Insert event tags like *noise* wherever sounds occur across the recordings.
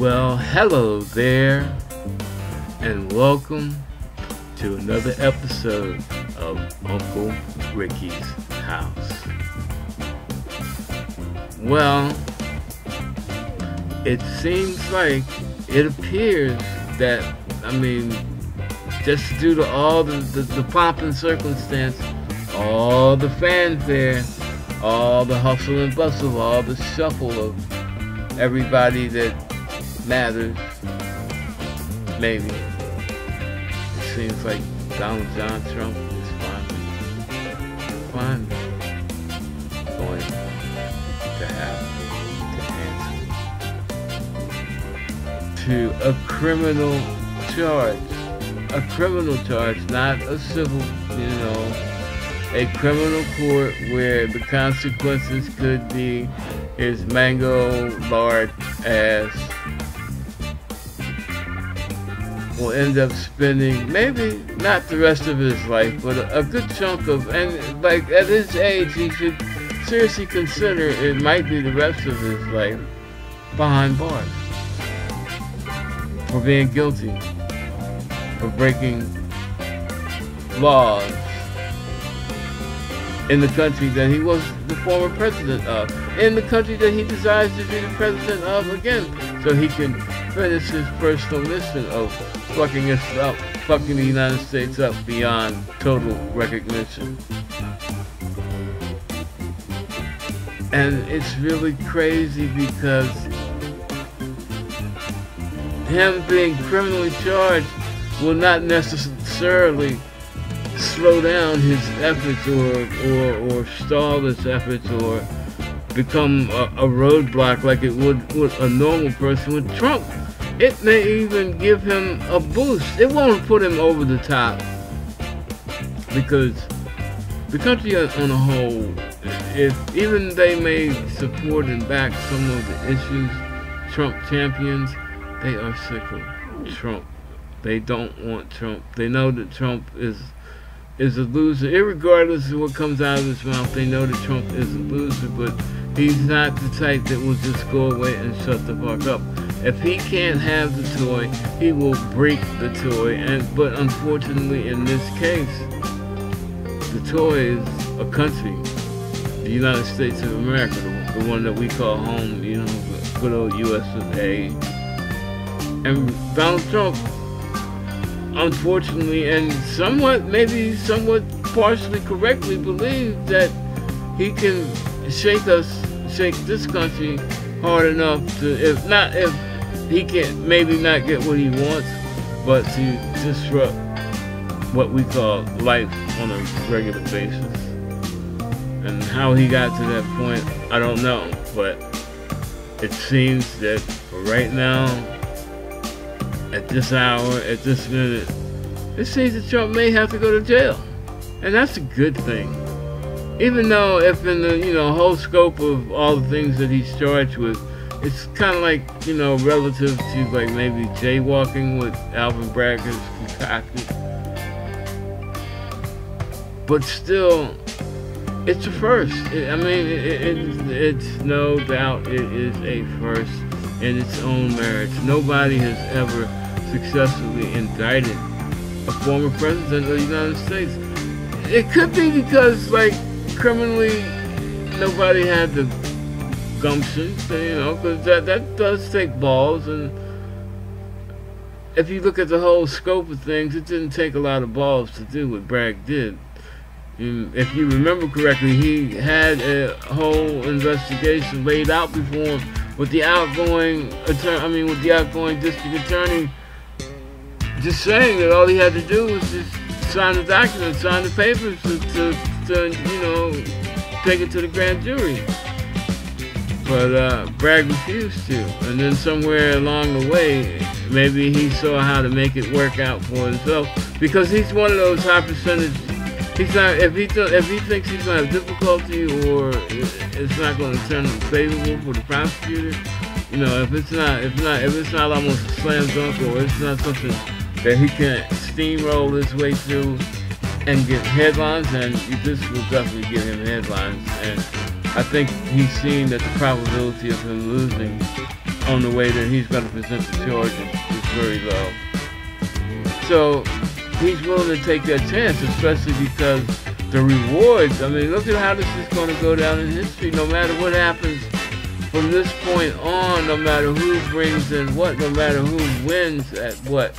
Well, hello there, and welcome to another episode of Uncle Ricky's House. Well, it seems like it appears that, I mean, just due to all the, the, the pomp and circumstance, all the fanfare, all the hustle and bustle, all the shuffle of everybody that matters, maybe. It seems like Donald John Trump is finally, finally going to have to answer to a criminal charge. A criminal charge, not a civil, you know, a criminal court where the consequences could be his mango lard ass will end up spending maybe not the rest of his life, but a, a, good chunk of and like at his age he should seriously consider it might be the rest of his life behind bars. For being guilty, for breaking laws in the country that he was the former president of, in the country that he desires to be the president of again, so he can finish his personal mission of fucking us up, fucking the United States up beyond total recognition. And it's really crazy because him being criminally charged will not necessarily slow down his efforts or, or, or stall his efforts or become a, a roadblock like it would with a normal person with Trump it may even give him a boost. It won't put him over the top because the country on a whole, if even they may support and back some of the issues Trump champions, they are sick of Trump. They don't want Trump. They know that Trump is is a loser, regardless of what comes out of his mouth. They know that Trump is a loser, but he's not the type that will just go away and shut the fuck up. If he can't have the toy, he will break the toy. And but unfortunately, in this case, the toy is a country, the United States of America, the, the one that we call home. You know, good old U.S. of A. And Donald Trump, unfortunately, and somewhat, maybe somewhat partially correctly, believes that he can shake us, shake this country hard enough to, if not, if he can maybe not get what he wants, but to disrupt what we call life on a regular basis. And how he got to that point, I don't know, but it seems that right now, at this hour, at this minute, it seems that Trump may have to go to jail. And that's a good thing. Even though if in the, you know, whole scope of all the things that he's charged with, it's kind of like you know relative to like maybe jaywalking with Alvin Bragg's concocted, but still, it's a first. It, I mean, it, it, it's no doubt it is a first in its own merits. Nobody has ever successfully indicted a former president of the United States. It could be because like criminally nobody had the gumption, you know, because that, that does take balls. And if you look at the whole scope of things, it didn't take a lot of balls to do what Bragg did. If you remember correctly, he had a whole investigation laid out before him with the outgoing attorney, I mean, with the outgoing district attorney just saying that all he had to do was just sign the document, sign the papers to, to, to you know, take it to the grand jury. But uh, Bragg refused to. And then somewhere along the way, maybe he saw how to make it work out for himself. Because he's one of those high percentage. He's not if he th- if he thinks he's gonna have difficulty or it's not gonna turn favorable for the prosecutor. You know, if it's not if not if it's not almost a slam dunk or it's not something that he can steamroll his way through and get headlines, and this will definitely give him headlines and I think he's seen that the probability of him losing on the way that he's going to present the charge is, is very low. So he's willing to take that chance, especially because the rewards. I mean, look at how this is going to go down in history. No matter what happens from this point on, no matter who brings in what, no matter who wins at what,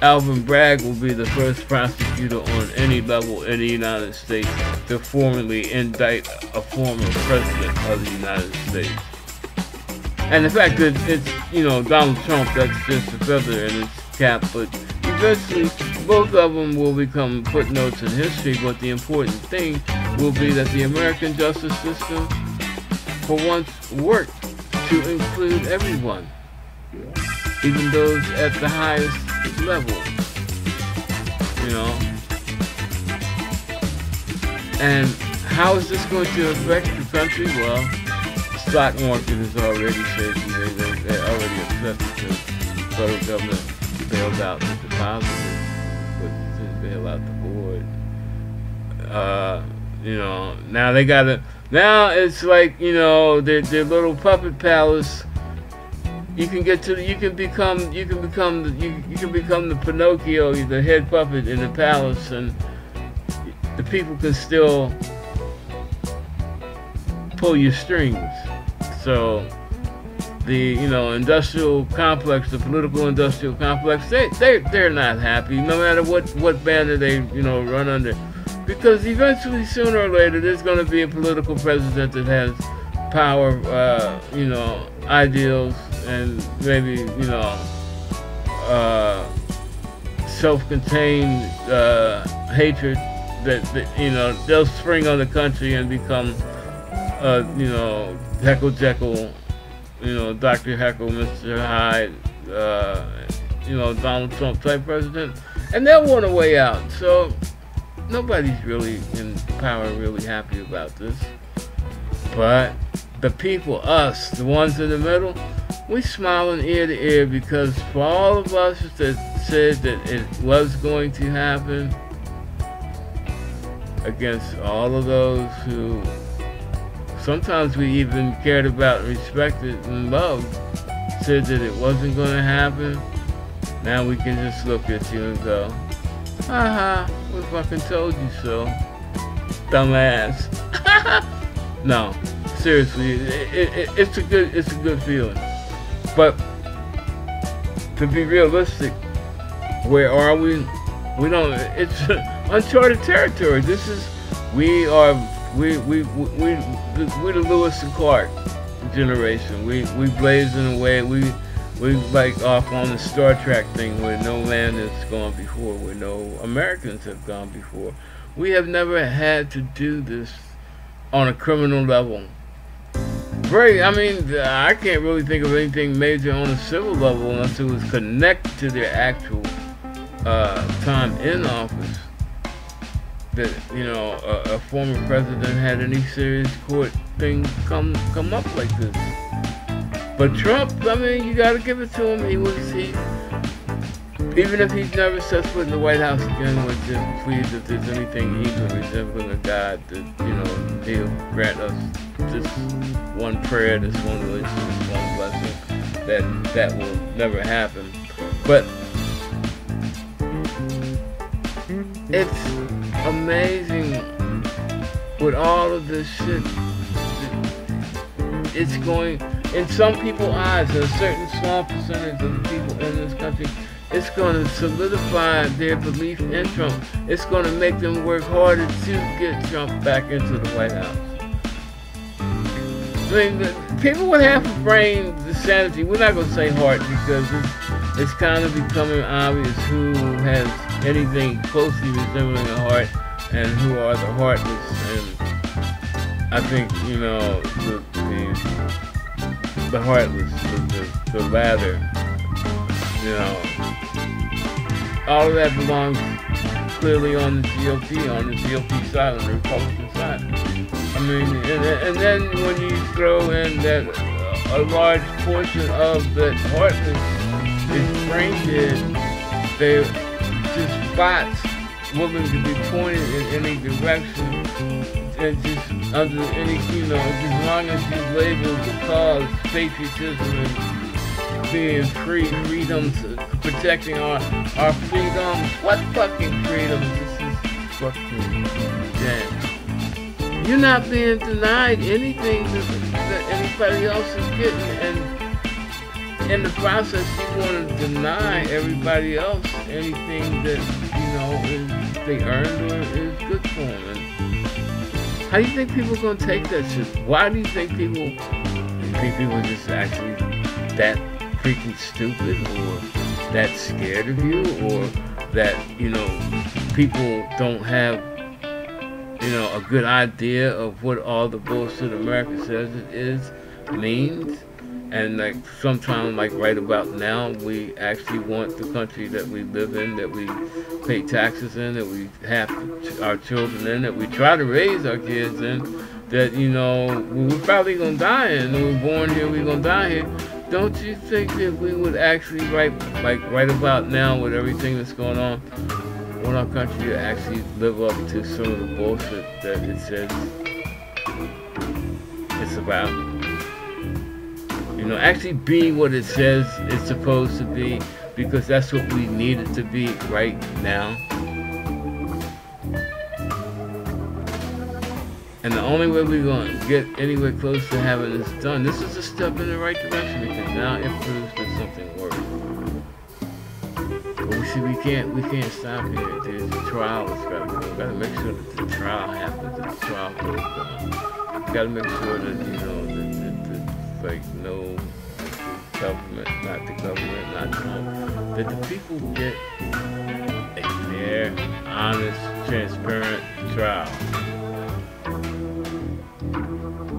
Alvin Bragg will be the first prosecutor on any level in the United States to formally indict a former president of the United States. And the fact that it's, you know, Donald Trump, that's just a feather in his cap, but eventually both of them will become footnotes in history, but the important thing will be that the American justice system for once worked to include everyone, even those at the highest level. You know? And how is this going to affect the country? Well, the stock market is already shaky. They, they, they're already upset because the federal government bailed out the depositors, but didn't bail out the board. Uh, you know, now they gotta, now it's like, you know, their, their little puppet palace you can get to you can become you can become the, you, you can become the Pinocchio, the head puppet in the palace, and the people can still pull your strings. So the you know industrial complex, the political industrial complex, they they they're not happy no matter what what banner they you know run under, because eventually sooner or later there's going to be a political president that has power, uh, you know, ideals and maybe you know uh, self-contained uh, hatred that, that, you know they'll spring on the country and become uh, you know Heckle Jekyll, you know Dr. Heckle, Mr. Hyde, uh, you know Donald Trump type president, and they'll want a way out. So nobody's really in power really happy about this, but the people, us, the ones in the middle we smiling ear to ear because for all of us that said that it was going to happen against all of those who sometimes we even cared about, respected, and loved, said that it wasn't going to happen. Now we can just look at you and go, haha, we fucking told you so. Dumbass. *laughs* no, seriously, it, it, it, it's a good, it's a good feeling. But to be realistic, where are we? We don't. It's *laughs* uncharted territory. This is we are we we we we the Lewis and Clark generation. We we blazing away. We we like off on the Star Trek thing where no land has gone before, where no Americans have gone before. We have never had to do this on a criminal level very, I mean, I can't really think of anything major on a civil level unless it was connected to their actual uh, time in office. That you know, a, a, former president had any serious court thing come come up like this. But Trump, I mean, you got to give it to him. He was he even if he's never foot in the White House again, would just please, if there's anything even resembling a God, that, you know, he'll grant us this one prayer, this one wish, this one blessing, that that will never happen. But it's amazing with all of this shit. It's going, in some people's eyes, a certain small percentage of the people in this country, it's going to solidify their belief in Trump. It's going to make them work harder to get Trump back into the White House. I mean, people with half a brain the sanity, we're not going to say heart because it's, it's kind of becoming obvious who has anything closely resembling a heart and who are the heartless. And I think, you know, the, the, the heartless, the, the, the latter, you know, all of that belongs clearly on the GOP, on the GOP side, on the Republican side. I mean, and, and then when you throw in that uh, a large portion of the heartless is brain they just bots women to be pointed in any direction and just under any, you know, as long as you label the cause patriotism and being free, freedoms, protecting our our freedoms. What fucking freedoms? This is fucking dead. You're not being denied anything that, anybody else is getting, and in the process, you want to deny everybody else anything that you know is they earned or is good for them. And how do you think people are gonna take that shit? Why do you think people? Think people just actually that freaking stupid or that scared of you or that, you know, people don't have, you know, a good idea of what all the bullshit America says it is, means? And like sometimes, like right about now, we actually want the country that we live in, that we pay taxes in, that we have our children in, that we try to raise our kids in, that you know we're probably gonna die in. We're born here, we're gonna die here. Don't you think that we would actually right, like right about now, with everything that's going on, want our country to actually live up to some of the bullshit that it says it's about? You know, actually be what it says it's supposed to be because that's what we need it to be right now. And the only way we're going to get anywhere close to having this done, this is a step in the right direction because now it proves that something works. But we see we can't we can't stop here. There's a trial that's got to go. We got to make sure that the trial happens, that the trial goes down. We got to make sure that you know that, that, that like no government, not the government, not Trump, that the people get a fair, honest, transparent trial.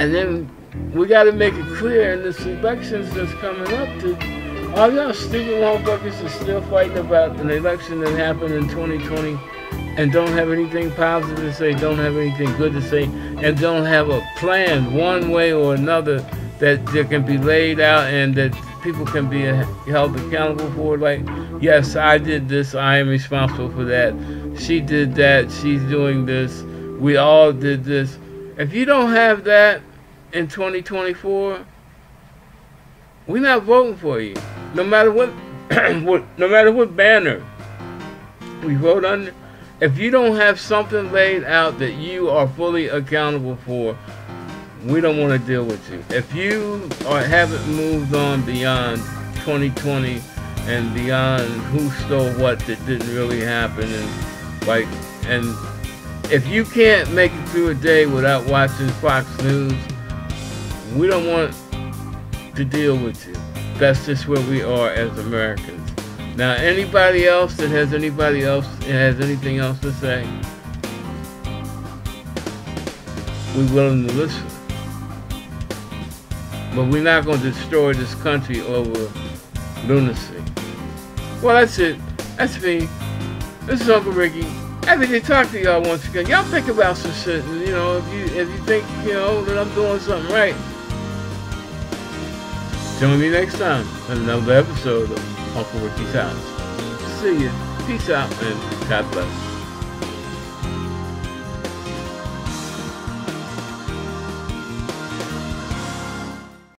And then we got to make it clear in this elections that's coming up to all y'all stupid motherfuckers are still fighting about an election that happened in 2020 and don't have anything positive to say, don't have anything good to say, and don't have a plan one way or another that, that can be laid out and that people can be held accountable for. Like, yes, I did this, I am responsible for that. She did that, she's doing this, we all did this. If you don't have that in 2024, we're not voting for you. No matter what, *clears throat* what no matter what banner we vote under, if you don't have something laid out that you are fully accountable for, we don't want to deal with you. If you are, haven't moved on beyond 2020 and beyond who stole what that didn't really happen, and like, and if you can't make it through a day without watching Fox News, we don't want to deal with you. That's just where we are as Americans. Now, anybody else that has anybody else has anything else to say, we're willing to listen. But we're not going to destroy this country over lunacy. Well, that's it. That's me. This is Uncle Ricky. Happy to talk to y'all once again. Y'all think about some shit. You know, if you if you think you know that I'm doing something right, join me next time on another episode of Uncle Ricky's House. See you. Peace out and God bless.